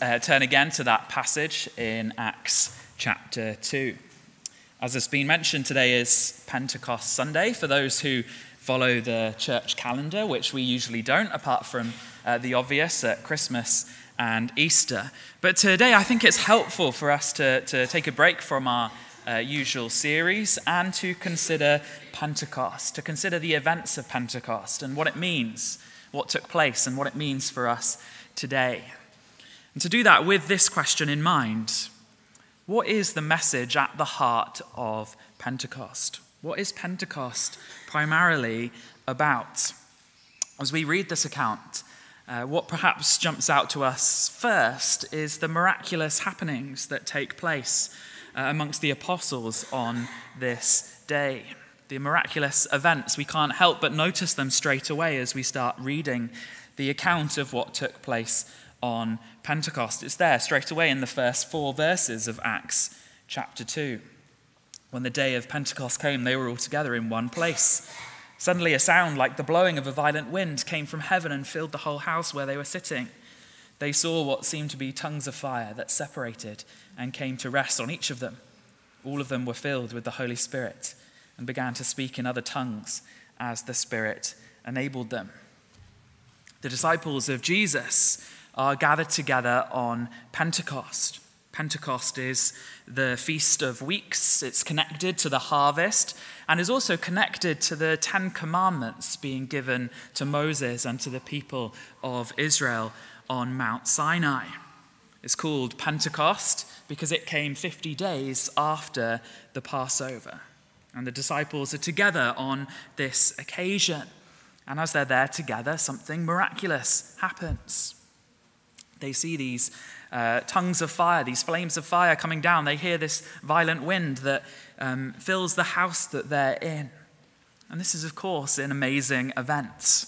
uh, turn again to that passage in Acts chapter 2. As has been mentioned, today is Pentecost Sunday for those who follow the church calendar, which we usually don't, apart from uh, the obvious at Christmas and Easter. But today, I think it's helpful for us to, to take a break from our uh, usual series and to consider Pentecost, to consider the events of Pentecost and what it means, what took place, and what it means for us today. And to do that with this question in mind what is the message at the heart of Pentecost? What is Pentecost primarily about? As we read this account, uh, what perhaps jumps out to us first is the miraculous happenings that take place uh, amongst the apostles on this day. The miraculous events, we can't help but notice them straight away as we start reading the account of what took place on Pentecost. It's there straight away in the first four verses of Acts chapter 2. When the day of Pentecost came, they were all together in one place. Suddenly, a sound like the blowing of a violent wind came from heaven and filled the whole house where they were sitting. They saw what seemed to be tongues of fire that separated and came to rest on each of them. All of them were filled with the Holy Spirit and began to speak in other tongues as the Spirit enabled them. The disciples of Jesus are gathered together on Pentecost. Pentecost is the Feast of Weeks. It's connected to the harvest and is also connected to the Ten Commandments being given to Moses and to the people of Israel on Mount Sinai. It's called Pentecost because it came 50 days after the Passover. And the disciples are together on this occasion. And as they're there together, something miraculous happens. They see these uh, tongues of fire, these flames of fire coming down. They hear this violent wind that um, fills the house that they're in. And this is, of course, an amazing event.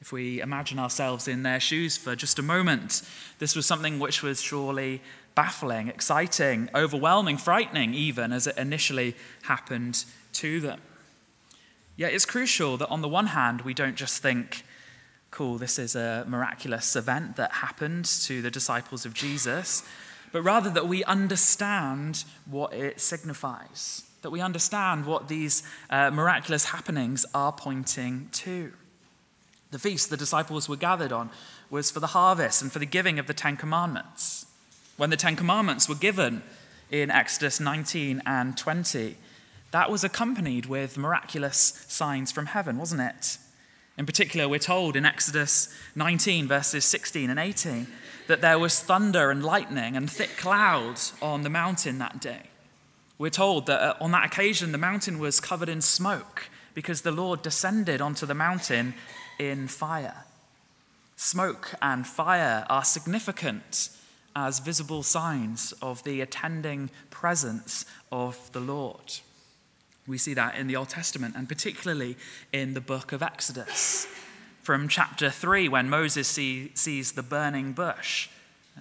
If we imagine ourselves in their shoes for just a moment, this was something which was surely baffling, exciting, overwhelming, frightening, even as it initially happened to them. Yet it's crucial that, on the one hand, we don't just think, cool, this is a miraculous event that happened to the disciples of Jesus, but rather that we understand what it signifies, that we understand what these uh, miraculous happenings are pointing to. The feast the disciples were gathered on was for the harvest and for the giving of the Ten Commandments. When the Ten Commandments were given in Exodus 19 and 20, that was accompanied with miraculous signs from heaven, wasn't it? In particular, we're told in Exodus 19, verses 16 and 18, that there was thunder and lightning and thick clouds on the mountain that day. We're told that uh, on that occasion, the mountain was covered in smoke because the Lord descended onto the mountain in fire. Smoke and fire are significant as visible signs of the attending presence of the Lord. We see that in the Old Testament and particularly in the book of Exodus. From chapter 3, when Moses see, sees the burning bush,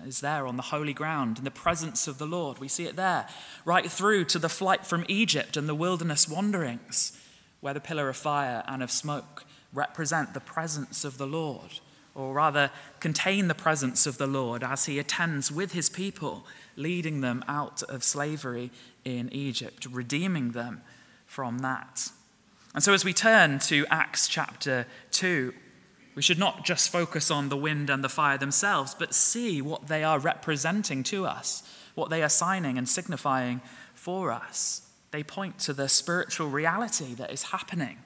is there on the holy ground in the presence of the Lord. We see it there, right through to the flight from Egypt and the wilderness wanderings, where the pillar of fire and of smoke represent the presence of the Lord, or rather contain the presence of the Lord as he attends with his people, leading them out of slavery in Egypt, redeeming them from that. And so, as we turn to Acts chapter 2, we should not just focus on the wind and the fire themselves, but see what they are representing to us, what they are signing and signifying for us. They point to the spiritual reality that is happening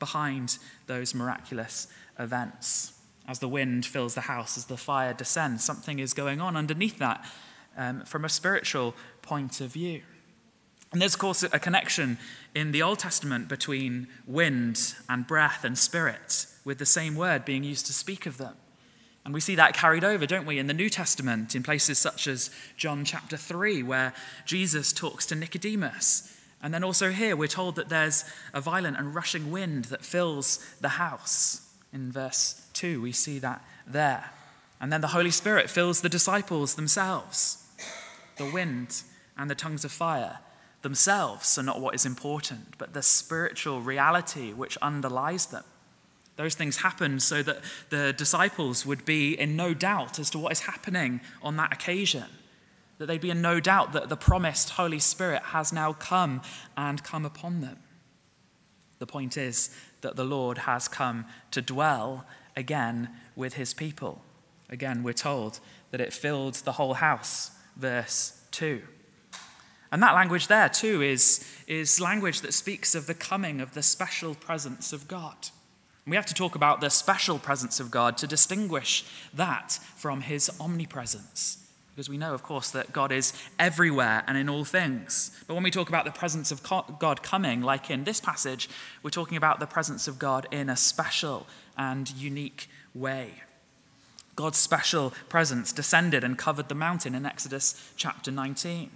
behind those miraculous events. As the wind fills the house, as the fire descends, something is going on underneath that um, from a spiritual point of view. And there's, of course, a connection in the Old Testament between wind and breath and spirit, with the same word being used to speak of them. And we see that carried over, don't we, in the New Testament, in places such as John chapter 3, where Jesus talks to Nicodemus. And then also here, we're told that there's a violent and rushing wind that fills the house. In verse 2, we see that there. And then the Holy Spirit fills the disciples themselves. The wind and the tongues of fire themselves are not what is important, but the spiritual reality which underlies them. Those things happen so that the disciples would be in no doubt as to what is happening on that occasion. That they'd be in no doubt that the promised Holy Spirit has now come and come upon them. The point is that the Lord has come to dwell again with his people. Again, we're told that it filled the whole house, verse 2. And that language there, too, is, is language that speaks of the coming of the special presence of God. We have to talk about the special presence of God to distinguish that from his omnipresence. Because we know, of course, that God is everywhere and in all things. But when we talk about the presence of God coming, like in this passage, we're talking about the presence of God in a special and unique way. God's special presence descended and covered the mountain in Exodus chapter 19.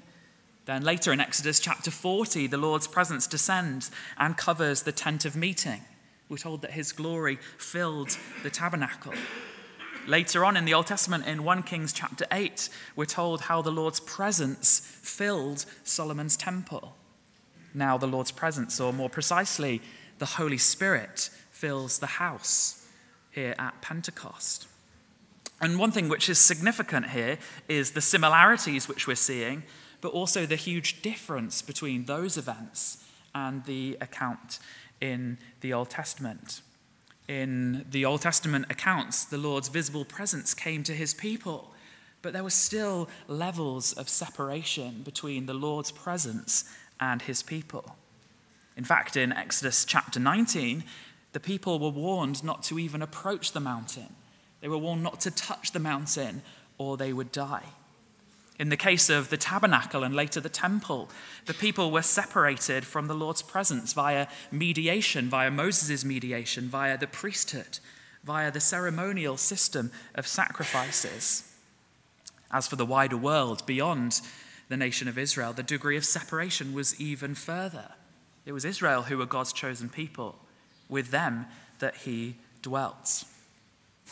Then later in Exodus chapter 40, the Lord's presence descends and covers the tent of meeting. We're told that his glory filled the tabernacle. Later on in the Old Testament, in 1 Kings chapter 8, we're told how the Lord's presence filled Solomon's temple. Now, the Lord's presence, or more precisely, the Holy Spirit, fills the house here at Pentecost. And one thing which is significant here is the similarities which we're seeing but also the huge difference between those events and the account in the Old Testament. In the Old Testament accounts, the Lord's visible presence came to his people, but there were still levels of separation between the Lord's presence and his people. In fact, in Exodus chapter 19, the people were warned not to even approach the mountain. They were warned not to touch the mountain or they would die. In the case of the tabernacle and later the temple, the people were separated from the Lord's presence via mediation, via Moses' mediation, via the priesthood, via the ceremonial system of sacrifices. As for the wider world beyond the nation of Israel, the degree of separation was even further. It was Israel who were God's chosen people, with them that he dwelt.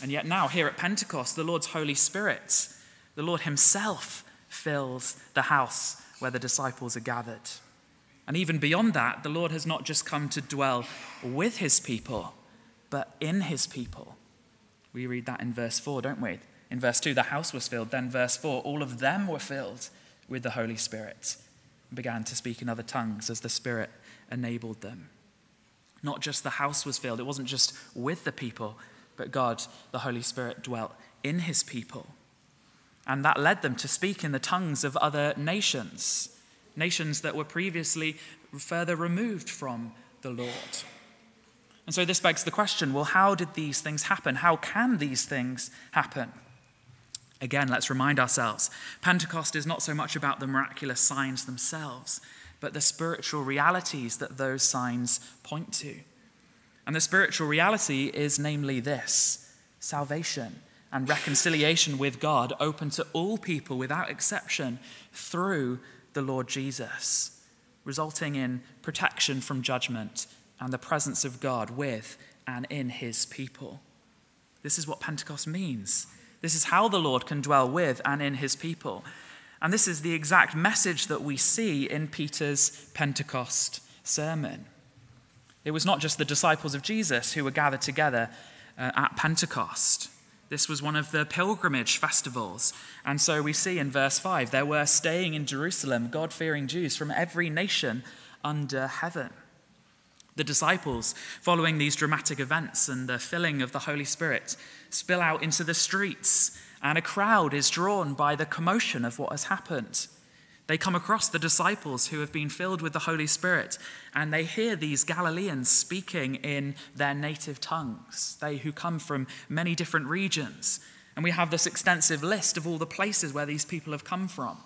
And yet, now, here at Pentecost, the Lord's Holy Spirit, the Lord Himself, fills the house where the disciples are gathered. And even beyond that, the Lord has not just come to dwell with his people, but in his people. We read that in verse 4, don't we? In verse 2, the house was filled. Then, verse 4, all of them were filled with the Holy Spirit and began to speak in other tongues as the Spirit enabled them. Not just the house was filled, it wasn't just with the people, but God, the Holy Spirit, dwelt in his people. And that led them to speak in the tongues of other nations, nations that were previously further removed from the Lord. And so this begs the question well, how did these things happen? How can these things happen? Again, let's remind ourselves Pentecost is not so much about the miraculous signs themselves, but the spiritual realities that those signs point to. And the spiritual reality is namely this salvation and reconciliation with God open to all people without exception through the Lord Jesus, resulting in protection from judgment and the presence of God with and in his people. This is what Pentecost means. This is how the Lord can dwell with and in his people. And this is the exact message that we see in Peter's Pentecost sermon. It was not just the disciples of Jesus who were gathered together uh, at Pentecost. This was one of the pilgrimage festivals. And so we see in verse 5 there were staying in Jerusalem God fearing Jews from every nation under heaven. The disciples, following these dramatic events and the filling of the Holy Spirit, spill out into the streets, and a crowd is drawn by the commotion of what has happened. They come across the disciples who have been filled with the Holy Spirit, and they hear these Galileans speaking in their native tongues, they who come from many different regions. And we have this extensive list of all the places where these people have come from.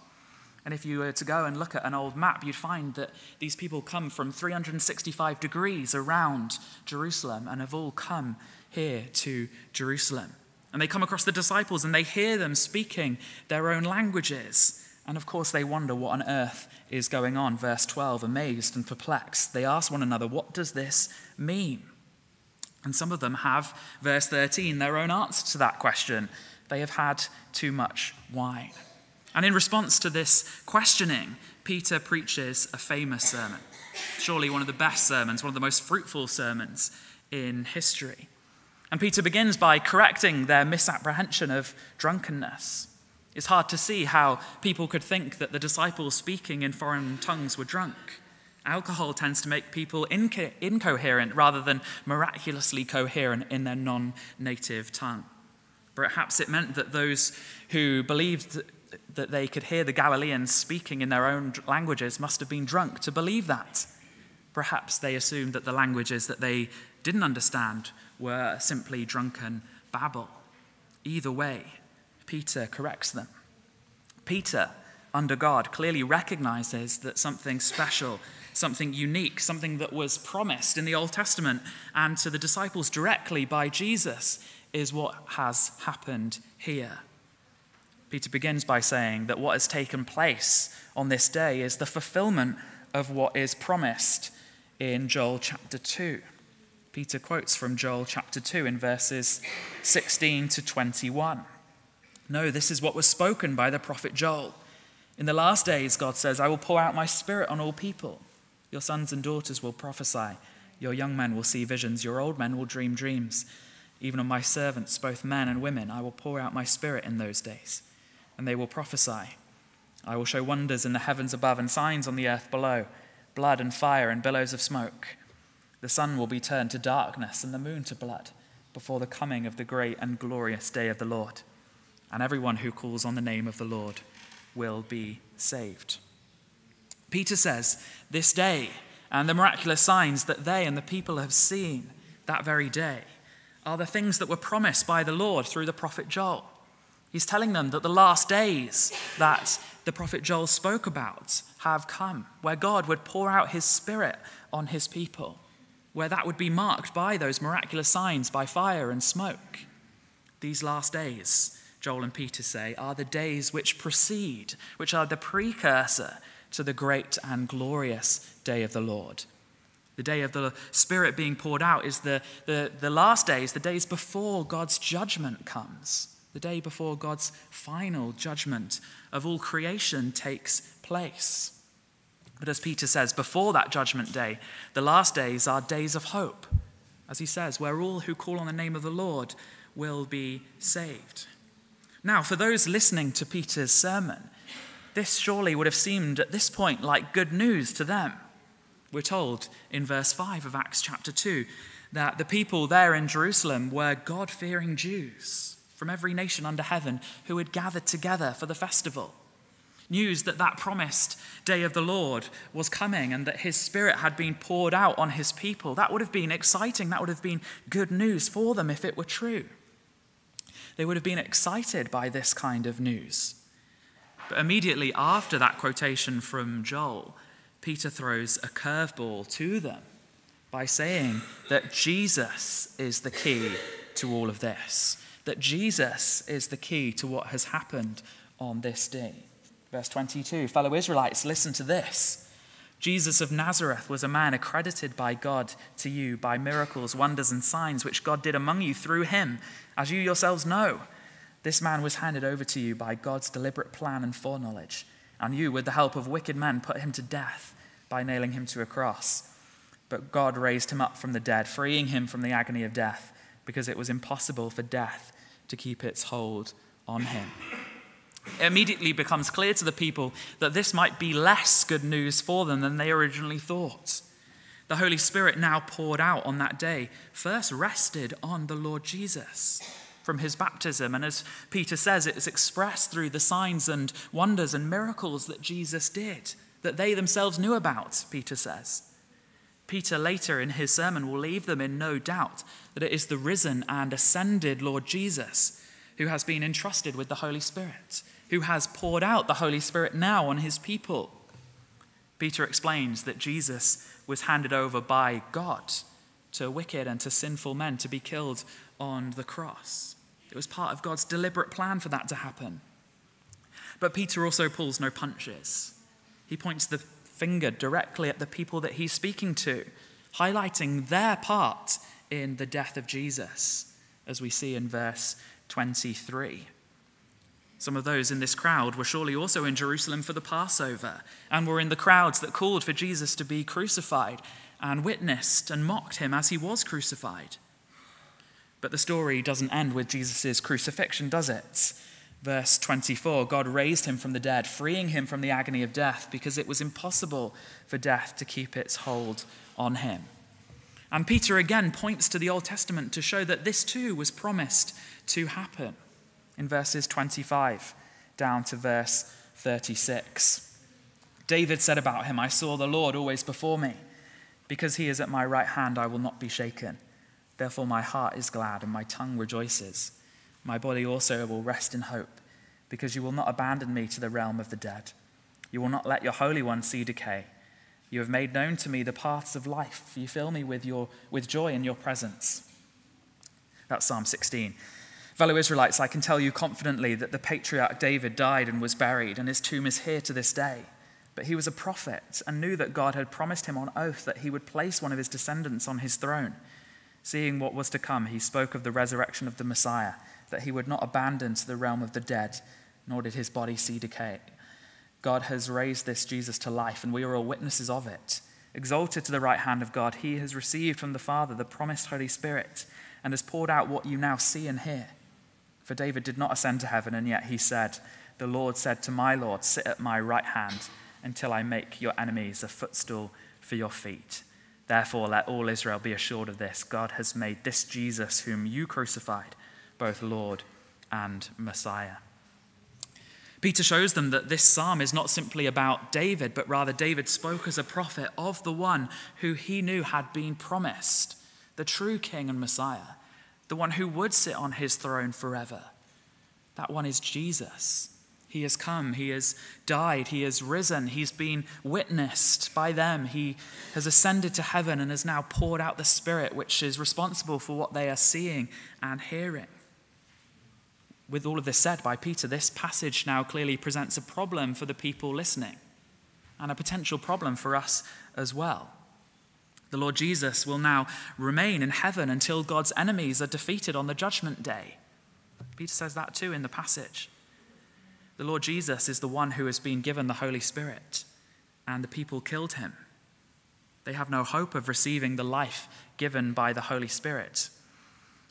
And if you were to go and look at an old map, you'd find that these people come from 365 degrees around Jerusalem and have all come here to Jerusalem. And they come across the disciples and they hear them speaking their own languages. And of course, they wonder what on earth is going on. Verse 12, amazed and perplexed, they ask one another, What does this mean? And some of them have, verse 13, their own answer to that question. They have had too much wine. And in response to this questioning, Peter preaches a famous sermon. Surely one of the best sermons, one of the most fruitful sermons in history. And Peter begins by correcting their misapprehension of drunkenness. It's hard to see how people could think that the disciples speaking in foreign tongues were drunk. Alcohol tends to make people inco- incoherent rather than miraculously coherent in their non native tongue. Perhaps it meant that those who believed that they could hear the Galileans speaking in their own languages must have been drunk to believe that. Perhaps they assumed that the languages that they didn't understand were simply drunken babble. Either way, Peter corrects them. Peter, under God, clearly recognizes that something special, something unique, something that was promised in the Old Testament and to the disciples directly by Jesus is what has happened here. Peter begins by saying that what has taken place on this day is the fulfillment of what is promised in Joel chapter 2. Peter quotes from Joel chapter 2 in verses 16 to 21. No, this is what was spoken by the prophet Joel. In the last days, God says, I will pour out my spirit on all people. Your sons and daughters will prophesy. Your young men will see visions. Your old men will dream dreams. Even on my servants, both men and women, I will pour out my spirit in those days and they will prophesy. I will show wonders in the heavens above and signs on the earth below blood and fire and billows of smoke. The sun will be turned to darkness and the moon to blood before the coming of the great and glorious day of the Lord. And everyone who calls on the name of the Lord will be saved. Peter says, This day and the miraculous signs that they and the people have seen that very day are the things that were promised by the Lord through the prophet Joel. He's telling them that the last days that the prophet Joel spoke about have come, where God would pour out his spirit on his people, where that would be marked by those miraculous signs by fire and smoke. These last days, Joel and Peter say, are the days which precede, which are the precursor to the great and glorious day of the Lord. The day of the Spirit being poured out is the, the, the last days, the days before God's judgment comes the day before God's final judgment of all creation takes place. But as Peter says, before that judgment day, the last days are days of hope, as he says, where all who call on the name of the Lord will be saved. Now, for those listening to Peter's sermon, this surely would have seemed at this point like good news to them. We're told in verse 5 of Acts chapter 2 that the people there in Jerusalem were God fearing Jews from every nation under heaven who had gathered together for the festival. News that that promised day of the Lord was coming and that his spirit had been poured out on his people. That would have been exciting. That would have been good news for them if it were true. They would have been excited by this kind of news. But immediately after that quotation from Joel, Peter throws a curveball to them by saying that Jesus is the key to all of this that Jesus is the key to what has happened on this day. Verse 22 Fellow Israelites, listen to this. Jesus of Nazareth was a man accredited by God to you by miracles, wonders, and signs which God did among you through him, as you yourselves know. This man was handed over to you by God's deliberate plan and foreknowledge, and you, with the help of wicked men, put him to death by nailing him to a cross. But God raised him up from the dead, freeing him from the agony of death, because it was impossible for death to keep its hold on him. It immediately becomes clear to the people that this might be less good news for them than they originally thought. The Holy Spirit, now poured out on that day, first rested on the Lord Jesus from his baptism. And as Peter says, it is expressed through the signs and wonders and miracles that Jesus did, that they themselves knew about, Peter says. Peter later in his sermon will leave them in no doubt that it is the risen and ascended Lord Jesus who has been entrusted with the Holy Spirit, who has poured out the Holy Spirit now on his people. Peter explains that Jesus was handed over by God to wicked and to sinful men to be killed on the cross. It was part of God's deliberate plan for that to happen. But Peter also pulls no punches. He points the finger directly at the people that he's speaking to, highlighting their part in the death of Jesus, as we see in verse 23. Some of those in this crowd were surely also in Jerusalem for the Passover and were in the crowds that called for Jesus to be crucified and witnessed and mocked him as he was crucified. But the story doesn't end with Jesus' crucifixion, does it? Verse 24 God raised him from the dead, freeing him from the agony of death, because it was impossible for death to keep its hold on him. And Peter again points to the Old Testament to show that this too was promised to happen in verses 25 down to verse 36. David said about him, I saw the Lord always before me. Because he is at my right hand, I will not be shaken. Therefore, my heart is glad and my tongue rejoices. My body also will rest in hope, because you will not abandon me to the realm of the dead. You will not let your Holy One see decay. You have made known to me the paths of life. You fill me with, your, with joy in your presence. That's Psalm 16. Fellow Israelites, I can tell you confidently that the patriarch David died and was buried, and his tomb is here to this day. But he was a prophet and knew that God had promised him on oath that he would place one of his descendants on his throne. Seeing what was to come, he spoke of the resurrection of the Messiah that he would not abandon to the realm of the dead, nor did his body see decay. God has raised this Jesus to life, and we are all witnesses of it. Exalted to the right hand of God, he has received from the Father the promised Holy Spirit and has poured out what you now see and hear. For David did not ascend to heaven, and yet he said, The Lord said to my Lord, Sit at my right hand until I make your enemies a footstool for your feet. Therefore, let all Israel be assured of this God has made this Jesus, whom you crucified, both Lord and Messiah. Peter shows them that this psalm is not simply about David, but rather David spoke as a prophet of the one who he knew had been promised, the true king and Messiah, the one who would sit on his throne forever. That one is Jesus. He has come, he has died, he has risen, he's been witnessed by them. He has ascended to heaven and has now poured out the Spirit, which is responsible for what they are seeing and hearing with all of this said by Peter, this passage now clearly presents a problem for the people listening and a potential problem for us as well. The Lord Jesus will now remain in heaven until God's enemies are defeated on the judgment day. Peter says that too in the passage. The Lord Jesus is the one who has been given the Holy Spirit, and the people killed him. They have no hope of receiving the life given by the Holy Spirit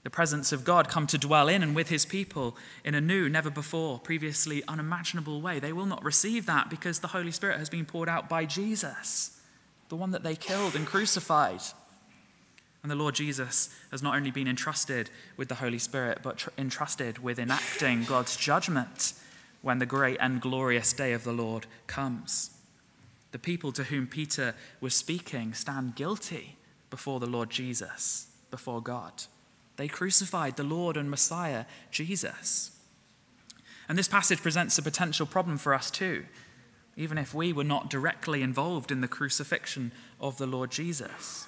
the presence of God come to dwell in and with his people in a new, never before, previously unimaginable way. They will not receive that because the Holy Spirit has been poured out by Jesus, the one that they killed and crucified. And the Lord Jesus has not only been entrusted with the Holy Spirit, but tr- entrusted with enacting God's judgment when the great and glorious day of the Lord comes. The people to whom Peter was speaking stand guilty before the Lord Jesus, before God. They crucified the Lord and Messiah, Jesus. And this passage presents a potential problem for us too, even if we were not directly involved in the crucifixion of the Lord Jesus.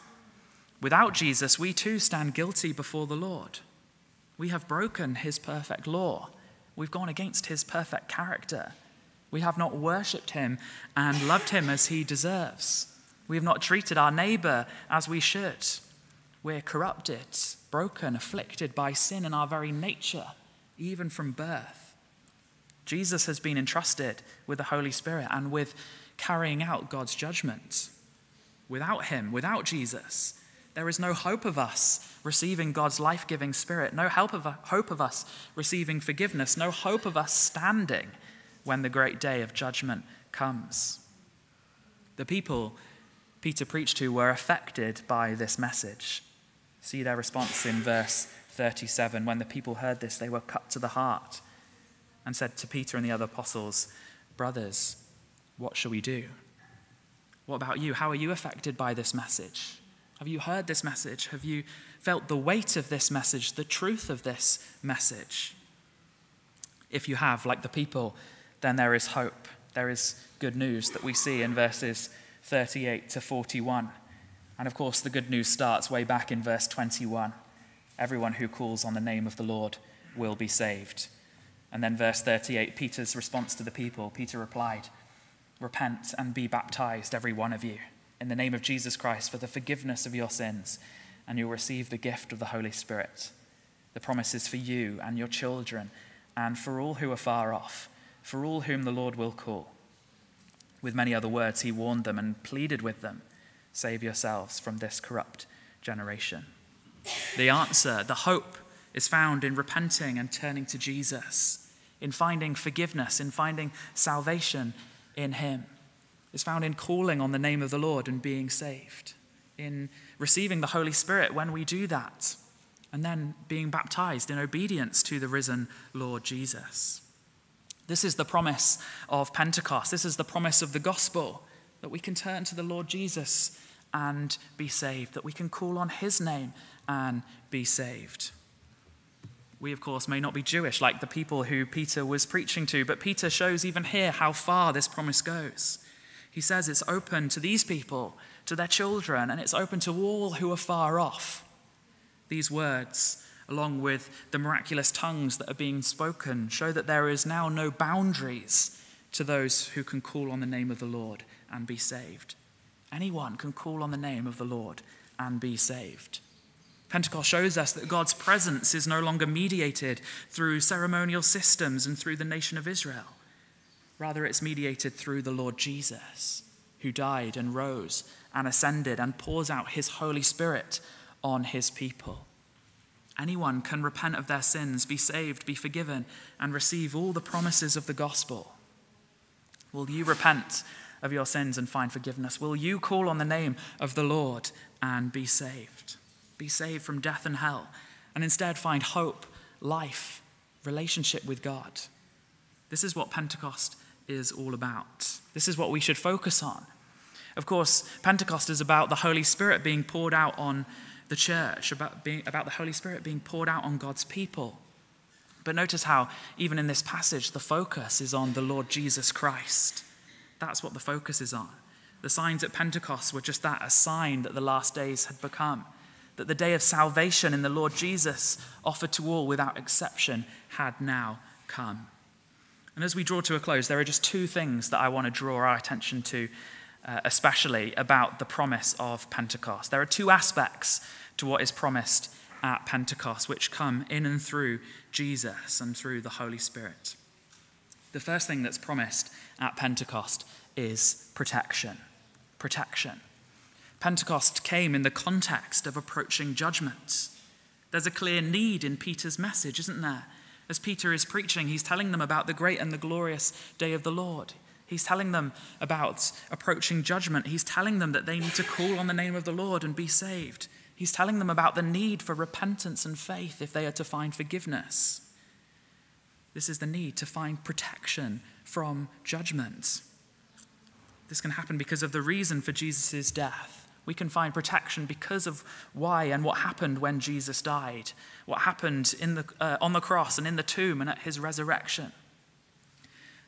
Without Jesus, we too stand guilty before the Lord. We have broken his perfect law. We've gone against his perfect character. We have not worshipped him and loved him as he deserves. We have not treated our neighbor as we should. We're corrupted, broken, afflicted by sin in our very nature, even from birth. Jesus has been entrusted with the Holy Spirit and with carrying out God's judgment. Without Him, without Jesus, there is no hope of us receiving God's life giving Spirit, no help of, hope of us receiving forgiveness, no hope of us standing when the great day of judgment comes. The people Peter preached to were affected by this message. See their response in verse 37. When the people heard this, they were cut to the heart and said to Peter and the other apostles, Brothers, what shall we do? What about you? How are you affected by this message? Have you heard this message? Have you felt the weight of this message, the truth of this message? If you have, like the people, then there is hope. There is good news that we see in verses 38 to 41. And of course, the good news starts way back in verse 21. Everyone who calls on the name of the Lord will be saved. And then, verse 38, Peter's response to the people Peter replied, Repent and be baptized, every one of you, in the name of Jesus Christ for the forgiveness of your sins, and you'll receive the gift of the Holy Spirit. The promise is for you and your children, and for all who are far off, for all whom the Lord will call. With many other words, he warned them and pleaded with them Save yourselves from this corrupt generation. The answer, the hope is found in repenting and turning to Jesus, in finding forgiveness, in finding salvation in Him. It's found in calling on the name of the Lord and being saved, in receiving the Holy Spirit when we do that, and then being baptized in obedience to the risen Lord Jesus. This is the promise of Pentecost. This is the promise of the gospel that we can turn to the Lord Jesus and be saved, that we can call on his name and be saved. We, of course, may not be Jewish like the people who Peter was preaching to, but Peter shows even here how far this promise goes. He says it's open to these people, to their children, and it's open to all who are far off. These words, along with the miraculous tongues that are being spoken, show that there is now no boundaries to those who can call on the name of the Lord and be saved. Anyone can call on the name of the Lord and be saved. Pentecost shows us that God's presence is no longer mediated through ceremonial systems and through the nation of Israel. Rather, it's mediated through the Lord Jesus, who died and rose and ascended and pours out his Holy Spirit on his people. Anyone can repent of their sins, be saved, be forgiven, and receive all the promises of the gospel. Will you repent of your sins and find forgiveness? Will you call on the name of the Lord and be saved? Be saved from death and hell, and instead find hope, life, relationship with God. This is what Pentecost is all about. This is what we should focus on. Of course, Pentecost is about the Holy Spirit being poured out on the church, about, being, about the Holy Spirit being poured out on God's people. But notice how, even in this passage, the focus is on the Lord Jesus Christ. That's what the focus is on. The signs at Pentecost were just that a sign that the last days had become, that the day of salvation in the Lord Jesus, offered to all without exception, had now come. And as we draw to a close, there are just two things that I want to draw our attention to, uh, especially about the promise of Pentecost. There are two aspects to what is promised at Pentecost, which come in and through Jesus and through the Holy Spirit. The first thing that's promised at Pentecost is protection. Protection. Pentecost came in the context of approaching judgment. There's a clear need in Peter's message, isn't there? As Peter is preaching, he's telling them about the great and the glorious day of the Lord. He's telling them about approaching judgment. He's telling them that they need to call on the name of the Lord and be saved. He's telling them about the need for repentance and faith if they are to find forgiveness. This is the need to find protection from judgment. This can happen because of the reason for Jesus' death. We can find protection because of why and what happened when Jesus died, what happened in the, uh, on the cross and in the tomb and at his resurrection.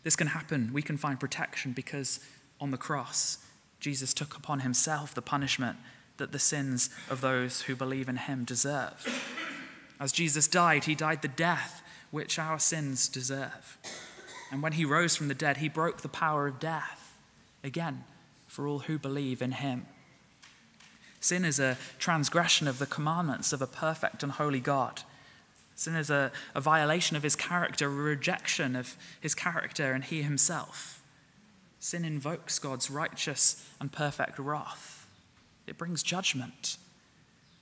This can happen. We can find protection because on the cross, Jesus took upon himself the punishment that the sins of those who believe in him deserve. As Jesus died, he died the death which our sins deserve. And when he rose from the dead, he broke the power of death, again, for all who believe in him. Sin is a transgression of the commandments of a perfect and holy God. Sin is a, a violation of his character, a rejection of his character and he himself. Sin invokes God's righteous and perfect wrath. It brings judgment.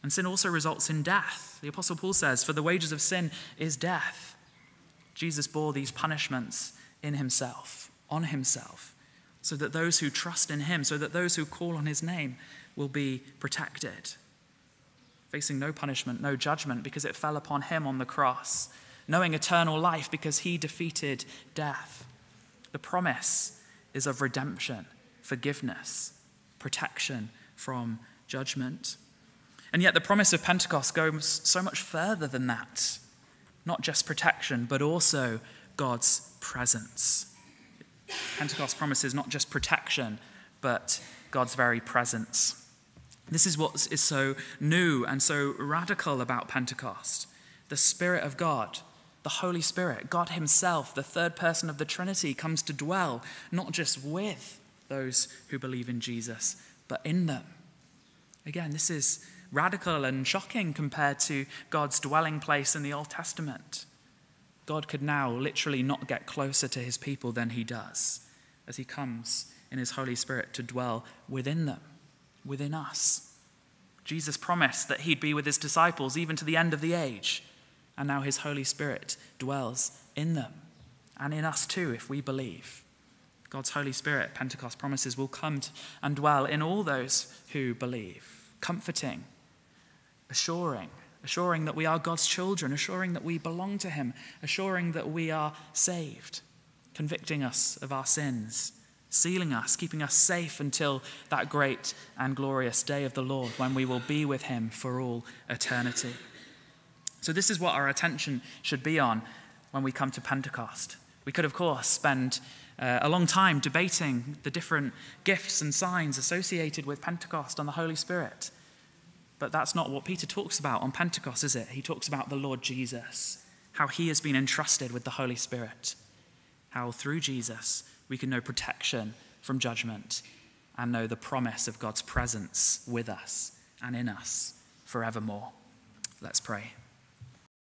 And sin also results in death. The Apostle Paul says, For the wages of sin is death. Jesus bore these punishments in himself, on himself, so that those who trust in him, so that those who call on his name will be protected. Facing no punishment, no judgment, because it fell upon him on the cross. Knowing eternal life because he defeated death. The promise is of redemption, forgiveness, protection from judgment. And yet, the promise of Pentecost goes so much further than that not just protection, but also God's presence. Pentecost promises not just protection, but God's very presence. This is what is so new and so radical about Pentecost. The Spirit of God, the Holy Spirit, God Himself, the third person of the Trinity, comes to dwell not just with those who believe in Jesus, but in them. Again, this is radical and shocking compared to God's dwelling place in the Old Testament. God could now literally not get closer to his people than he does as he comes in his Holy Spirit to dwell within them, within us. Jesus promised that he'd be with his disciples even to the end of the age, and now his Holy Spirit dwells in them and in us too if we believe. God's Holy Spirit, Pentecost promises, will come and dwell in all those who believe, comforting, assuring, assuring that we are God's children, assuring that we belong to Him, assuring that we are saved, convicting us of our sins, sealing us, keeping us safe until that great and glorious day of the Lord when we will be with Him for all eternity. So, this is what our attention should be on when we come to Pentecost. We could, of course, spend uh, a long time debating the different gifts and signs associated with Pentecost and the Holy Spirit. But that's not what Peter talks about on Pentecost, is it? He talks about the Lord Jesus, how he has been entrusted with the Holy Spirit, how through Jesus we can know protection from judgment and know the promise of God's presence with us and in us forevermore. Let's pray.